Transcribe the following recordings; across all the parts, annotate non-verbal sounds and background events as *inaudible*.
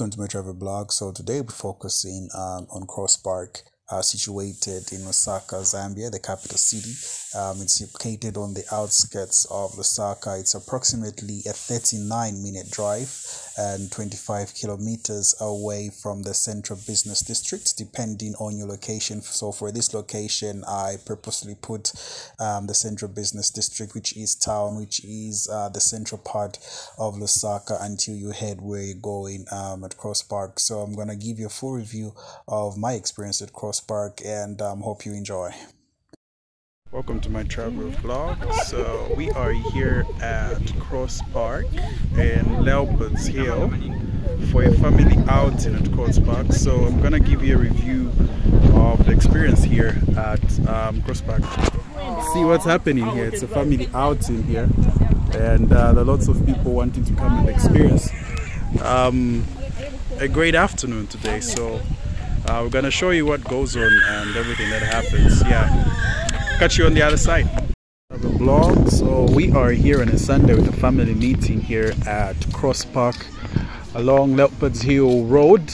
Welcome to my travel blog. So today we're focusing um, on Cross Park, uh, situated in Lusaka, Zambia, the capital city. Um, it's located on the outskirts of Lusaka. It's approximately a 39 minute drive and 25 kilometers away from the central business district, depending on your location. So for this location, I purposely put um, the central business district, which is town, which is uh, the central part of Lusaka until you head where you're going um, at Cross Park. So I'm going to give you a full review of my experience at Cross Park and um, hope you enjoy. Welcome to my travel vlog. So we are here at Cross Park in Leopards Hill for a family outing at Cross Park. So I'm gonna give you a review of the experience here at um, Cross Park. See what's happening here. It's a family outing here, and uh, there are lots of people wanting to come and experience um, a great afternoon today. So uh, we're gonna show you what goes on and everything that happens. Yeah. Catch you on the other side. The blog so we are here on a sunday with a family meeting here at cross park along leopards hill road.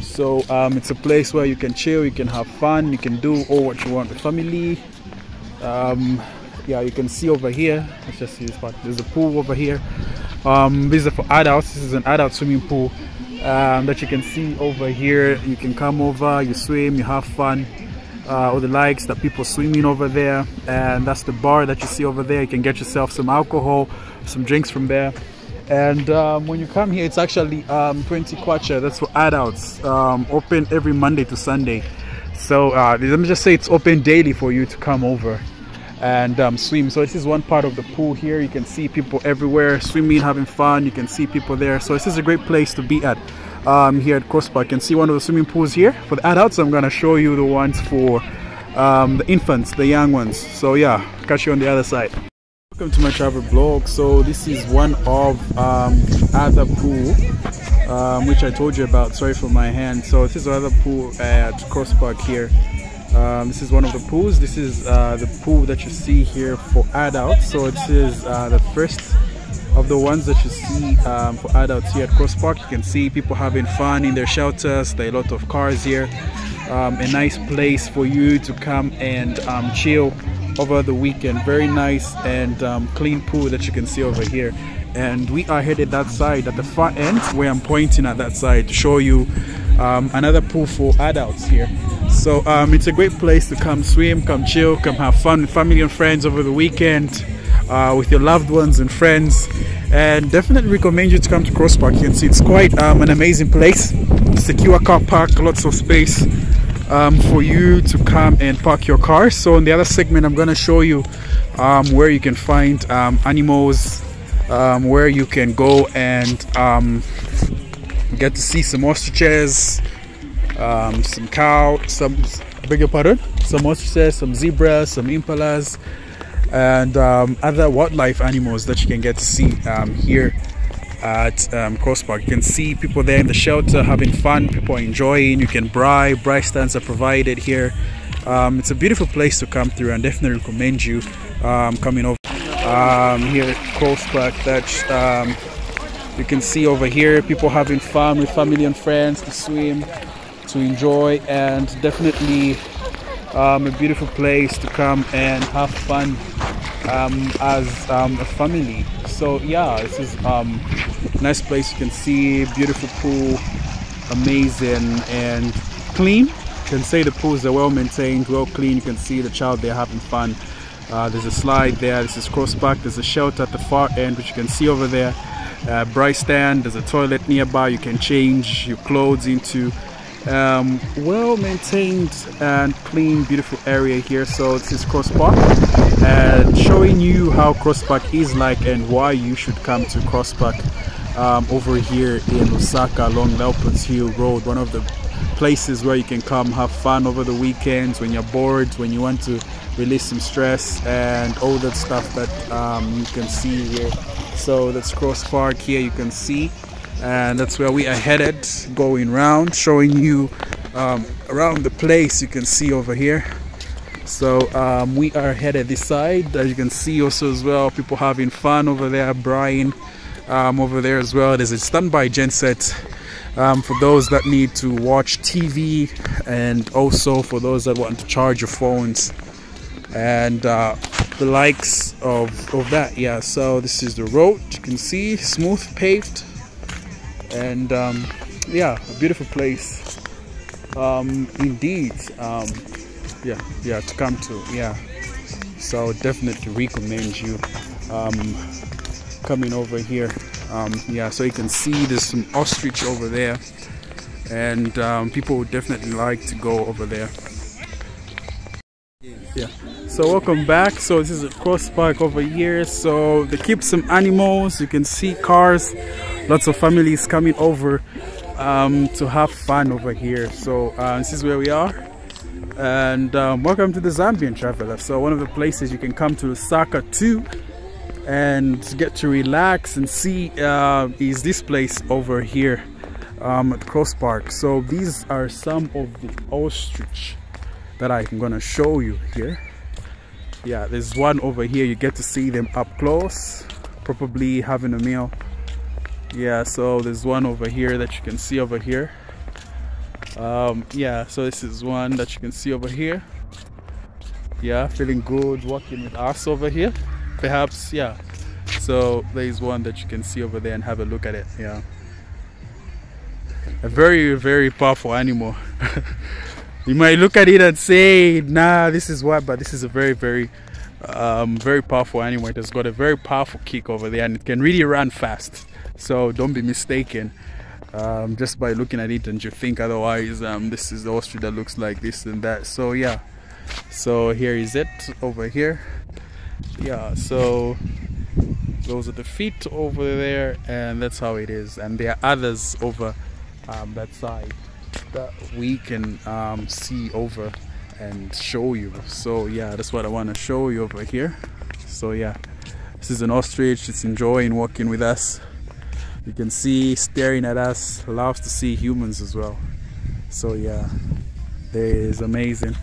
So um, it's a place where you can chill you can have fun you can do all what you want with family. Um, yeah you can see over here. Let's just see this part. There's a pool over here. Um, these are for adults. This is an adult swimming pool um, that you can see over here you can come over you swim you have fun. Uh, or the likes that people swimming over there. And that's the bar that you see over there. You can get yourself some alcohol some drinks from there. And um, when you come here it's actually um, 20 kwacha. That's for adults um, open every Monday to Sunday. So uh, let me just say it's open daily for you to come over and um, swim so this is one part of the pool here you can see people everywhere swimming having fun you can see people there so this is a great place to be at um, here at Cross Park. You can see one of the swimming pools here for the adults. I'm gonna show you the ones for um, the infants, the young ones. So yeah, catch you on the other side. Welcome to my travel blog. So this is one of um, other pool um, which I told you about. Sorry for my hand. So this is another pool at Cross Park here. Um, this is one of the pools. This is uh, the pool that you see here for adults. So this is uh, the first of the ones that you see um, for adults here at Cross Park. You can see people having fun in their shelters. There are a lot of cars here. Um, a nice place for you to come and um, chill over the weekend. Very nice and um, clean pool that you can see over here. And we are headed that side at the far end where I'm pointing at that side to show you um, another pool for adults here. So um, it's a great place to come swim, come chill, come have fun with family and friends over the weekend uh, with your loved ones and friends and definitely recommend you to come to Cross Park. You can see it's quite um, an amazing place. Secure car park, lots of space um, for you to come and park your car. So in the other segment, I'm going to show you um, where you can find um, animals, where you can go and get to see some ostriches, some cow, some beg your pardon, some ostriches, some zebras, some impalas and um, other wildlife animals that you can get to see um, here at um, Cross Park. You can see people there in the shelter having fun, people are enjoying, you can braai, braai stands are provided here. Um, it's a beautiful place to come through and definitely recommend you um, coming over um, here at Cross Park that um, you can see over here people having fun with family and friends to swim, to enjoy and definitely um, a beautiful place to come and have fun um, as um, a family. So yeah, this is um, nice place. You can see beautiful pool, amazing and clean. You can say the pools are well maintained, well clean. You can see the child there having fun. Uh, there's a slide there. This is Cross Park. There's a shelter at the far end, which you can see over there. Uh, braai stand. There's a toilet nearby. You can change your clothes into um, well maintained and clean beautiful area here so this is cross park and showing you how cross park is like and why you should come to cross park um, over here in Lusaka along Leopards Hill Road one of the places where you can come have fun over the weekends when you're bored when you want to release some stress and all that stuff that um, you can see here. So that's cross park here you can see. And that's where we are headed going around showing you um, around the place you can see over here. So um, we are headed this side as you can see also as well people having fun over there Brian um, over there as well. There's a standby genset um, for those that need to watch TV and also for those that want to charge your phones and uh, the likes of, of that. Yeah, so this is the road you can see smooth paved and um, yeah, a beautiful place um, indeed. Um, yeah, yeah, to come to. Yeah, so definitely recommend you um, coming over here. Um, yeah, so you can see there's some ostrich over there, and um, people would definitely like to go over there. Yeah. So welcome back. So this is a cross park over here. So they keep some animals. You can see cars. Lots of families coming over um, to have fun over here. So uh, this is where we are. And um, welcome to the Zambian Traveler. So one of the places you can come to Lusaka too and get to relax and see uh, is this place over here um, at Cross Park. So these are some of the ostrich that I'm gonna show you here. Yeah, there's one over here. You get to see them up close, probably having a meal. Yeah, so there's one over here that you can see over here um, yeah so this is one that you can see over here yeah feeling good walking with us over here perhaps yeah. So there is one that you can see over there and have a look at it yeah. A very very powerful animal. *laughs* You might look at it and say nah this is what but this is a very very um, very powerful animal. It has got a very powerful kick over there and it can really run fast. So don't be mistaken um, just by looking at it and you think otherwise um, this is the ostrich that looks like this and that. So yeah. So here is it over here yeah so those are the feet over there and that's how it is. And there are others over um, that side that we can um, see over and show you. So yeah that's what I want to show you over here. So yeah this is an ostrich. It's enjoying walking with us. You can see staring at us. Loves to see humans as well. So yeah there is. Amazing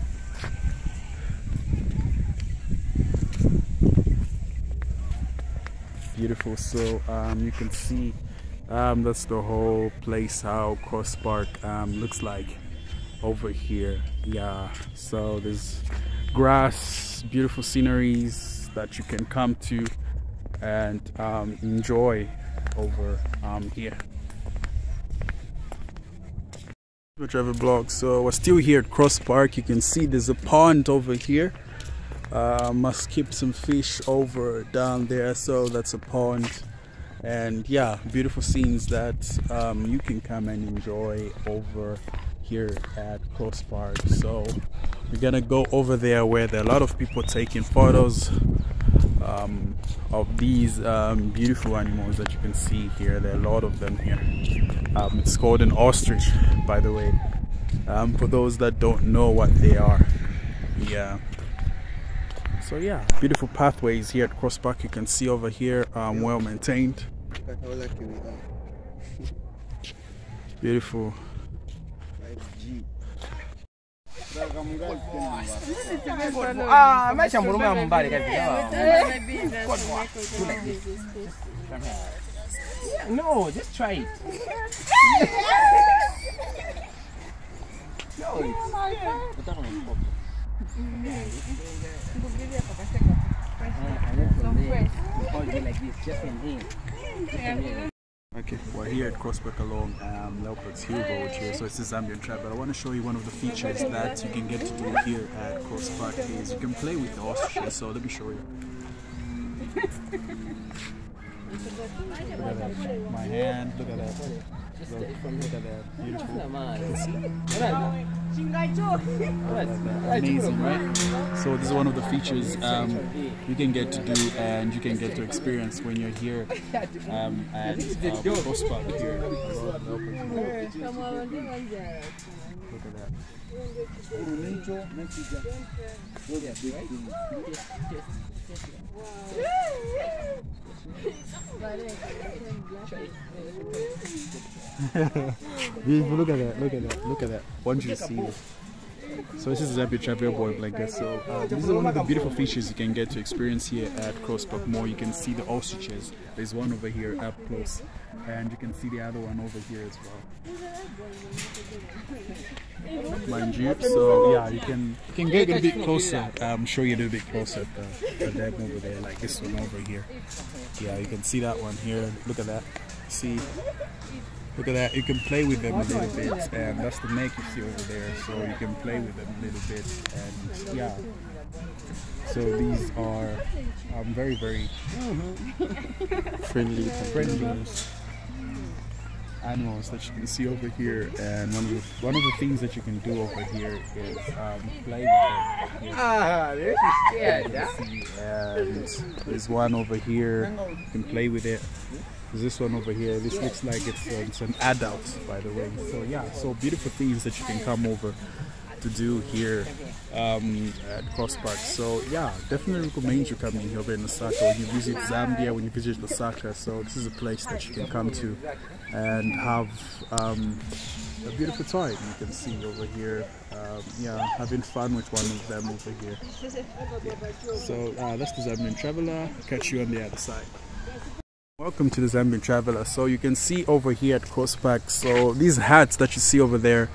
beautiful so um, you can see um, that's the whole place how cross park um, looks like over here yeah so there's grass beautiful sceneries that you can come to and um, enjoy over um, here. Travel blog. So we're still here at Cross Park. You can see there's a pond over here. Uh, must keep some fish over down there. So that's a pond. And yeah, beautiful scenes that um, you can come and enjoy over here at Cross Park. So we're gonna go over there where there are a lot of people taking photos um, of these um, beautiful animals that you can see here. There are a lot of them here. Um, it's called an ostrich, by the way. Um, for those that don't know what they are, yeah. So yeah, beautiful pathways here at Cross Park. You can see over here, um, well maintained. *laughs* Beautiful. Ah, mai siamo rumah membalik kan No, just try it. *laughs* no, Okay, we're here at Crosspark along um, Leopards Hill Road here, so it's a Zambian trap. But I want to show you one of the features that you can get to do here at Crosspark is you can play with the ostriches. So let me show you. *laughs* My hand, look at that. Look, look at that. Beautiful. Amazing, right? So this is one of the features um, you can get to do and you can get to experience when you're here um, at uh, Cross Park here. Look at that. Beautiful. *laughs* Look at that. Look at that. Look at that. See it. So this is Zambia Travel Boy Blanket. So uh, this is one of the beautiful features you can get to experience here at Crosspark Mall. You can see the ostriches. There's one over here up close, and you can see the other one over here as well. Mind you, so yeah, you can you can get a bit closer. I'm show you a little bit closer at the, the over there, like this one over here. Yeah, you can see that one here. Look at that. See Look at that, you can play with them a little bit and that's the neck you see over there. So you can play with them a little bit and yeah. So these are um, very, very friendly, friendly animals that you can see over here and one of the, one of the things that you can do over here is um, play with them. Ah, this is scared. And there's one over here, you can play with it. This one over here. This looks like it's, uh, it's an adult, by the way. So yeah, so beautiful things that you can come over to do here um, at Crosspark. So yeah, definitely recommend you coming here in Lusaka when you visit Zambia, when you visit Lusaka. So this is a place that you can come to and have um, a beautiful time. You can see over here, um, yeah, having fun with one of them over here. Yeah. So uh, that's the Zambian Traveler. Catch you on the other side. Welcome to the Zambian Traveler. So you can see over here at Crosspark, so these hats that you see over there,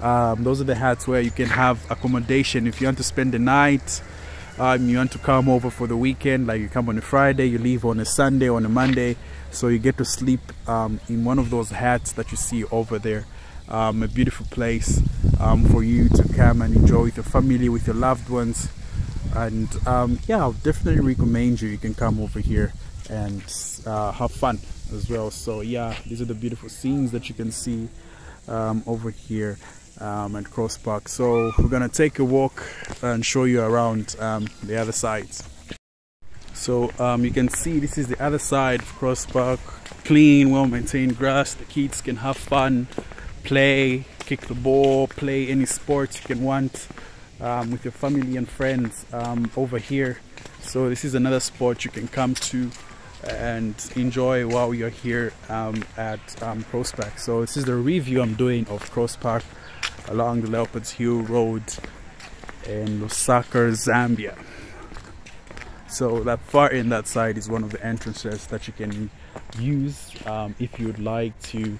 um, those are the hats where you can have accommodation if you want to spend the night, um, you want to come over for the weekend, like you come on a Friday, you leave on a Sunday, on a Monday, so you get to sleep um, in one of those hats that you see over there. Um, a beautiful place um, for you to come and enjoy with your family, with your loved ones. And um, yeah, I'll definitely recommend you. You can come over here and uh, have fun as well. So yeah, these are the beautiful scenes that you can see um, over here um, at Crosspark. So we're gonna take a walk and show you around um, the other side. So um, you can see this is the other side of Crosspark. Clean, well-maintained grass. The kids can have fun, play, kick the ball, play any sport you can want um, with your family and friends um, over here. So this is another spot you can come to and enjoy while you're here um, at um. So this is the review I'm doing of Crosspark along the Leopards Hill Road in Lusaka, Zambia. So that far in that side is one of the entrances that you can use um, if you'd like to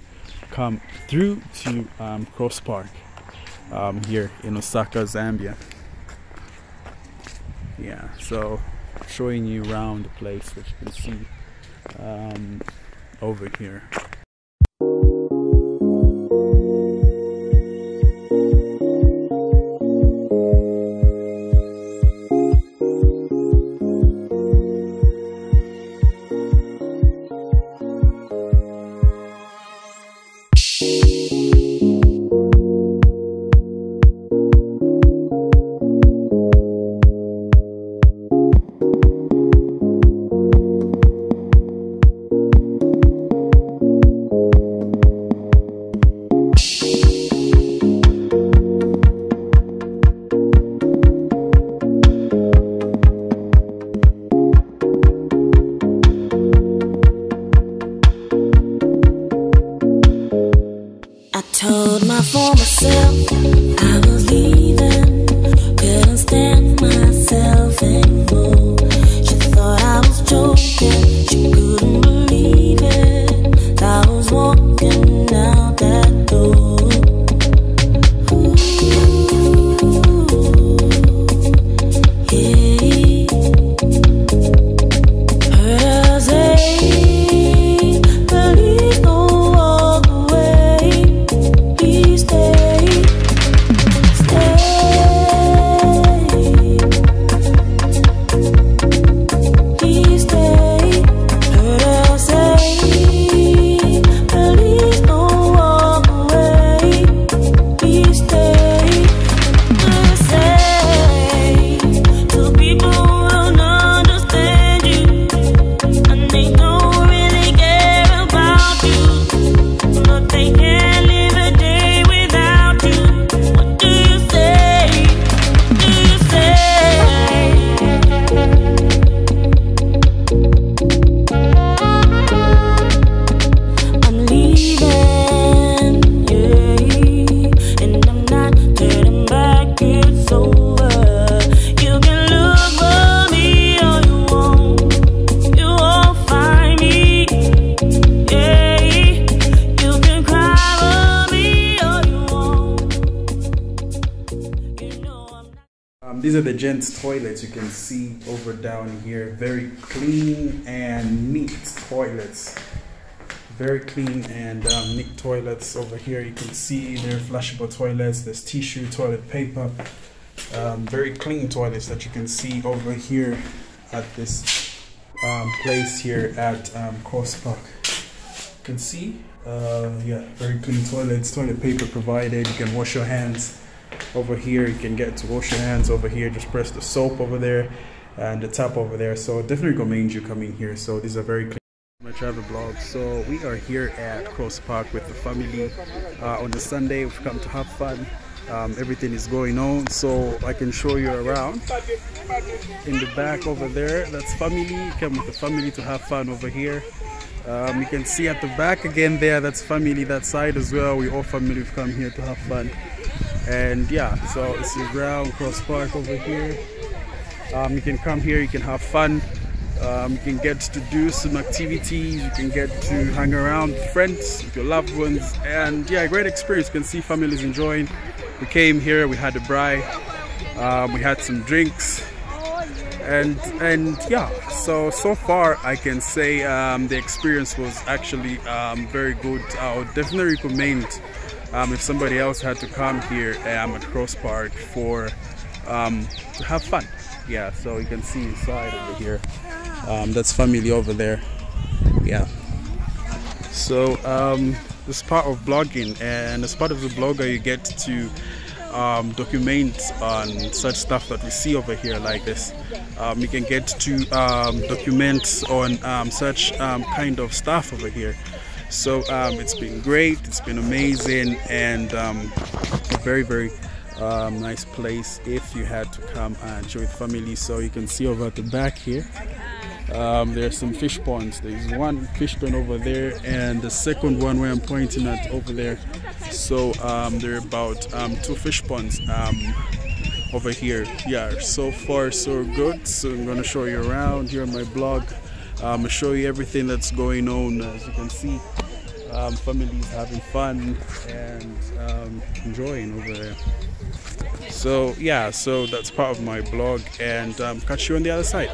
come through to um, Crosspark um, here in Lusaka, Zambia. Yeah, so showing you around the place that you can see um, over here. Are the gents' toilets. You can see over down here. Very clean and neat toilets. Very clean and um, neat toilets over here. You can see there are flushable toilets. There's tissue, toilet paper. Um, very clean toilets that you can see over here at this um, place here at um, Cross Park. You can see, uh, yeah, very clean toilets. Toilet paper provided. You can wash your hands over here. You can get to wash your hands over here. Just press the soap over there and the tap over there. So definitely recommend you coming here. So these are very clean my travel blog so we are here at cross park with the family uh, on the sunday we've come to have fun um, everything is going on so i can show you around in the back over there that's family come with the family to have fun over here um, you can see at the back again there that's family that side as well we all family have come here to have fun and yeah so it's around cross park over here um, you can come here you can have fun um, you can get to do some activities, you can get to hang around with friends, with your loved ones, and yeah, great experience. You can see families enjoying. We came here, we had a braai, um, we had some drinks, and and yeah. So so far, I can say um, the experience was actually um, very good. I would definitely recommend um, if somebody else had to come here um, at Cross Park for um, to have fun. Yeah, so you can see inside over here. Um, that's family over there. Yeah. So um, this part of blogging and as part of the blogger you get to um, document on such stuff that we see over here like this. Um, you can get to um, document on um, such um, kind of stuff over here so it's been great it's been amazing and a very very nice place if you had to come and show with family so you can see over at the back here um, there are some fish ponds. There's one fish pond over there, and the second one where I'm pointing at over there. So um, there are about um, two fish ponds um, over here. Yeah, so far so good. So I'm gonna show you around here on my blog. I'm gonna show you everything that's going on. As you can see, um, families having fun and um, enjoying over there. So yeah, so that's part of my blog, and catch you on the other side.